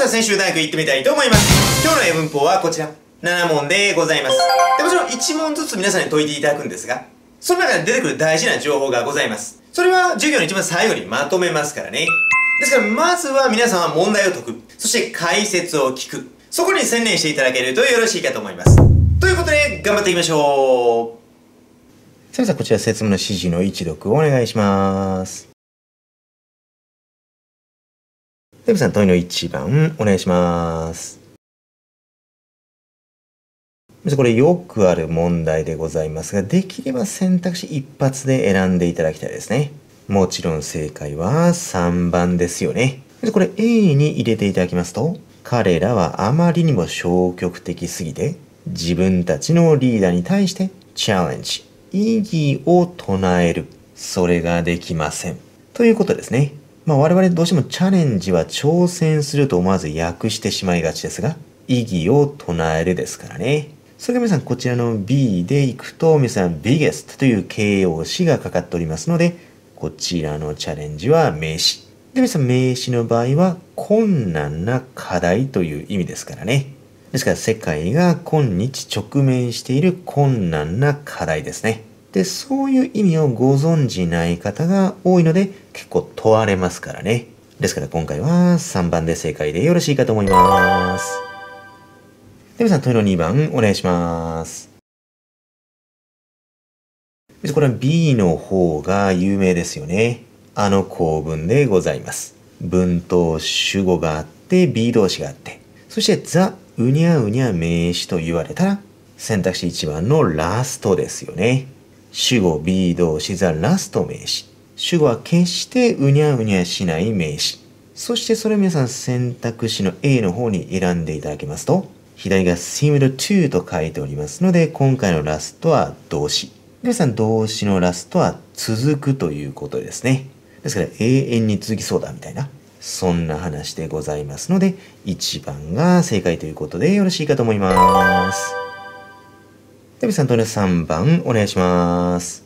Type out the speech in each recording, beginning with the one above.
ました先週大学行ってみたいと思います。今日の英文法はこちら。7問でございます。で、もちろん1問ずつ皆さんに解いていただくんですが、その中で出てくる大事な情報がございます。それは授業の一番最後にまとめますからね。ですから、まずは皆さんは問題を解く。そして解説を聞く。そこに専念していただけるとよろしいかと思います。ということで、頑張っていきましょう。さあさあ、こちら説明の指示の一読をお願いします。デブさん、問いの1番、お願いします。これよくある問題でございますが、できれば選択肢一発で選んでいただきたいですね。もちろん正解は3番ですよね。これ A に入れていただきますと、彼らはあまりにも消極的すぎて、自分たちのリーダーに対してチャレンジ、意義を唱える。それができません。ということですね。まあ我々どうしてもチャレンジは挑戦すると思わず訳してしまいがちですが、意義を唱えるですからね。それが皆さんこちらの B でいくと、皆さん biggest という形容詞がかかっておりますので、こちらのチャレンジは名詞。で、皆さん名詞の場合は困難な課題という意味ですからね。ですから世界が今日直面している困難な課題ですね。で、そういう意味をご存じない方が多いので結構問われますからね。ですから今回は3番で正解でよろしいかと思います。で、皆さん、問いの2番、お願いします。これは B の方が有名ですよね。あの構文でございます。文頭主語があって B 動詞があって、そしてザ、うにゃうにゃ名詞と言われたら、選択肢1番のラストですよね。主語 B 動詞ザラスト名詞。主語は決してうにゃうにゃしない名詞。そしてそれを皆さん選択肢の A の方に選んでいただけますと、左が similar to と書いておりますので、今回のラストは動詞。皆さん動詞のラストは続くということですね。ですから永遠に続きそうだみたいな。そんな話でございますので、1番が正解ということでよろしいかと思います。ビさんとね3番お願いします。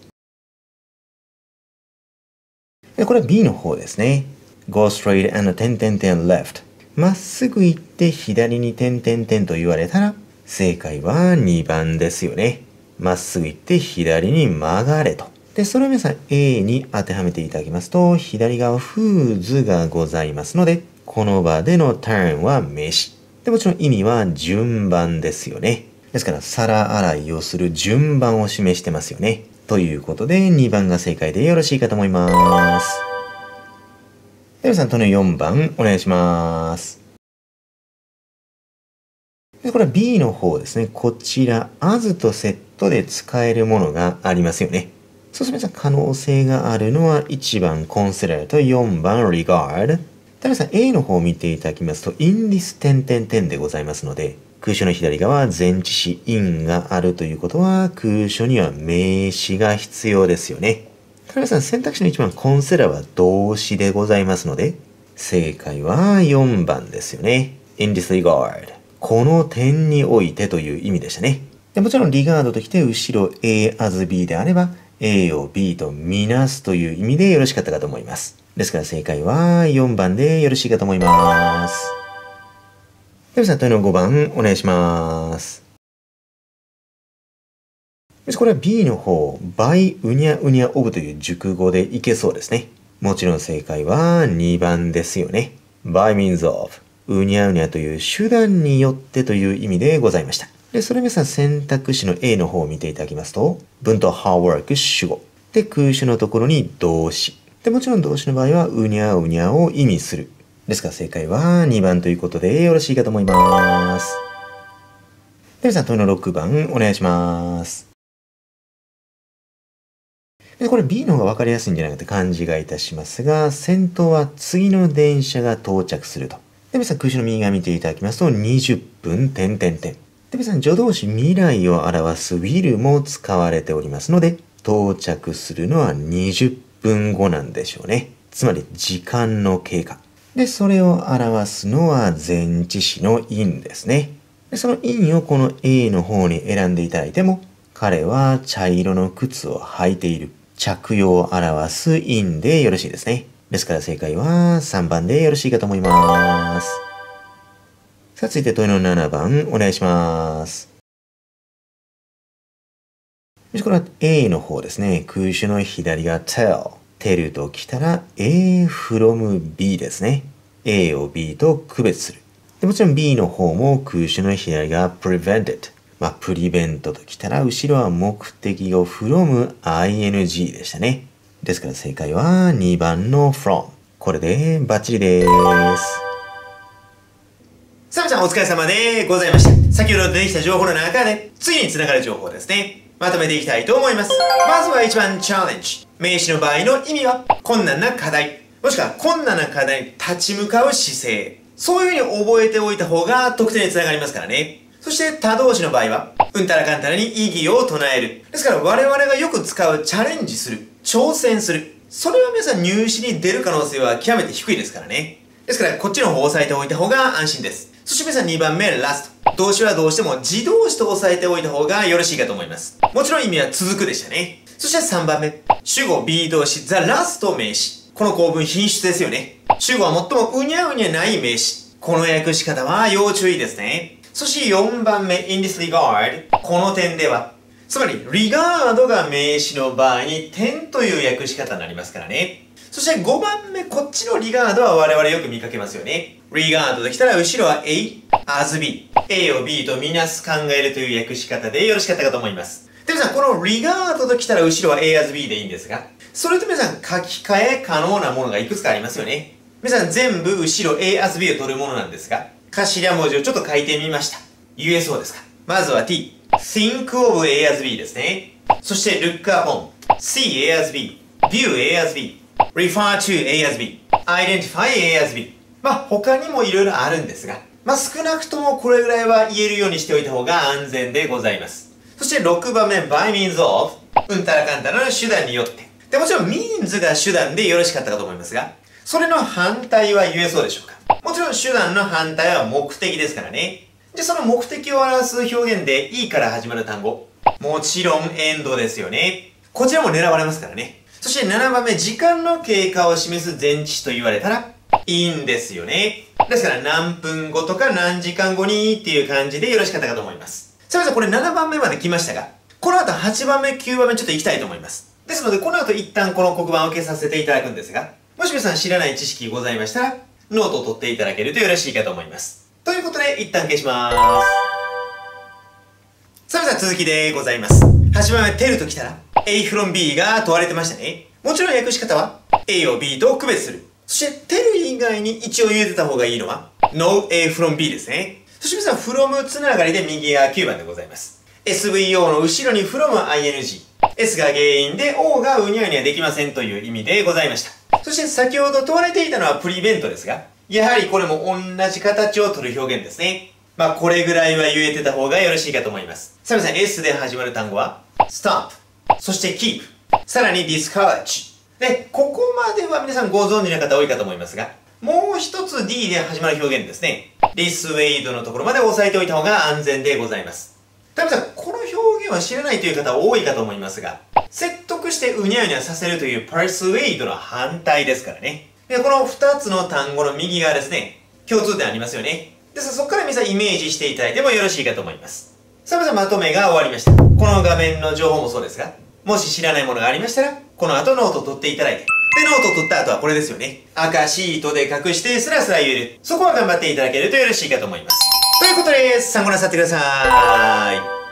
これは B の方ですね。go straight and 点々点 left まっすぐ行って左に点々点と言われたら、正解は2番ですよね。まっすぐ行って左に曲がれと。で、それを皆さん A に当てはめていただきますと、左側フーズがございますので、この場での turn は名詞。で、もちろん意味は順番ですよね。ですから、皿洗いをする順番を示してますよね。ということで、2番が正解でよろしいかと思います。ではさん、との4番、お願いします。でこれは B の方ですね。こちら、as とセットで使えるものがありますよね。そうすると可能性があるのは1番 consider と4番 regard。タミさん A の方を見ていただきますと in this 点々点でございますので空所の左側前置詞 in があるということは空所には名詞が必要ですよね。皆さん選択肢の1番コンセラは動詞でございますので、正解は4番ですよね。in this regard この点においてという意味でしたね。でもちろん regard ときて後ろ A as B であれば A を B とみなすという意味でよろしかったかと思います。ですから正解は4番でよろしいかと思います。ではさん、問いの5番お願いします。これは B の方、by うにゃうにゃ of という熟語でいけそうですね。もちろん正解は2番ですよね。by means of うにゃうにゃという手段によってという意味でございました。で、それ皆さん選択肢の A の方を見ていただきますと、文と hard work 主語。で、空詞のところに動詞。で、もちろん動詞の場合はうにゃうにゃを意味する。ですから正解は2番ということでよろしいかと思います。で、皆さん問いの6番お願いします。でこれ B の方が分かりやすいんじゃないかって感じがいたしますが、先頭は次の電車が到着すると。で、皆さん空詞の右側見ていただきますと、20分、点点点。で、皆さん助動詞未来を表す will も使われておりますので、到着するのは20分後なんでしょうね。つまり時間の経過。で、それを表すのは前置詞の in ですね。で、その in をこの A の方に選んでいただいても、彼は茶色の靴を履いている。着用を表す in でよろしいですね。ですから正解は3番でよろしいかと思います。さあ、続いて問いの7番、お願いします。これは A の方ですね。空詞の左が tell。Tell と来たら A from B ですね。A を B と区別する。でもちろん B の方も空詞の左が prevented。まあ、プリベントと来たら後ろは目的語 from ing でしたね。ですから正解は2番の from。これでバッチリです。さあ、皆さんお疲れ様でございました。先ほど出てきた情報の中で次につながる情報ですね。まとめていきたいと思います。まずは一番チャレンジ。名詞の場合の意味は困難な課題。もしくは困難な課題に立ち向かう姿勢。そういう風に覚えておいた方が得点につながりますからね。そして他動詞の場合は、うんたらかんたらに意義を唱える。ですから我々がよく使うチャレンジする、挑戦する。それは皆さん入試に出る可能性は極めて低いですからね。ですからこっちの方を押さえておいた方が安心です。そして皆さん2番目、ラスト。動詞はどうしても自動詞と押さえておいた方がよろしいかと思います。もちろん意味は続くでしたね。そして3番目。主語 B 動詞、ザ・ラスト名詞。この構文品質ですよね。主語は最もうにゃうにゃない名詞。この訳し方は要注意ですね。そして4番目、in this regard。この点では。つまり、regard が名詞の場合に点という訳し方になりますからね。そして5番目、こっちの regard は我々よく見かけますよね。regard ときたら後ろは A、as B。A を B とみなす考えるという訳し方でよろしかったかと思います。で、皆さん、この regard ときたら後ろは A as B でいいんですが、それと皆さん書き換え可能なものがいくつかありますよね。皆さん全部後ろ A as B を取るものなんですが、頭文字をちょっと書いてみました。言えそうですかまずは T。think of A as B ですね。そして look upon。see A as B。view A as B。refer to A as B。identify A as B。まあ他にも色々あるんですが、まあ少なくともこれぐらいは言えるようにしておいた方が安全でございます。そして6番目 by means of うんたらかんたらの手段によって。で、もちろん means が手段でよろしかったかと思いますが、それの反対は言えそうでしょうか？もちろん手段の反対は目的ですからね。じゃ、その目的を表す表現で E から始まる単語。もちろんエンドですよね。こちらも狙われますからね。そして7番目、時間の経過を示す前置詞と言われたら、いいんですよね。ですから何分後とか何時間後にっていう感じでよろしかったかと思います。さあ、これ7番目まで来ましたが、この後8番目、9番目ちょっと行きたいと思います。ですので、この後一旦この黒板を消させていただくんですが、もし皆さん知らない知識ございましたら、ノートを取っていただけるとよろしいかと思います。ということで、一旦消しまーす。さあ、皆さん続きでございます。8番目、 tell と来たら、A from B が問われてましたね。もちろん訳し方は、A を B と区別する。そして、 tell 以外に一応言えてた方がいいのは、 know A from B ですね。そして皆さん、from つながりで右が9番でございます。SVO の後ろに from ing。S が原因で O がうにゃうにゃできませんという意味でございました。そして先ほど問われていたのは prevent ですが、やはりこれも同じ形を取る表現ですね。まあこれぐらいは言えてた方がよろしいかと思います。さあ皆さん S で始まる単語は stop、そして keep、さらに discourage。で、ここまでは皆さんご存知の方多いかと思いますが、もう一つ D で始まる表現ですね。dissuade のところまで押さえておいた方が安全でございます。たぶさん、この表現は知らないという方多いかと思いますが、説得してうにゃうにゃさせるという persuade の反対ですからね。で、この二つの単語の右側ですね、共通点ありますよね。ですからそこから皆さんイメージしていただいてもよろしいかと思います。さあ皆さんまとめが終わりました。この画面の情報もそうですが、もし知らないものがありましたら、この後ノートを取っていただいて、で、ノートを取った後はこれですよね。赤シートで隠してスラスラ言える。そこは頑張っていただけるとよろしいかと思います。ということで、参考になさってください。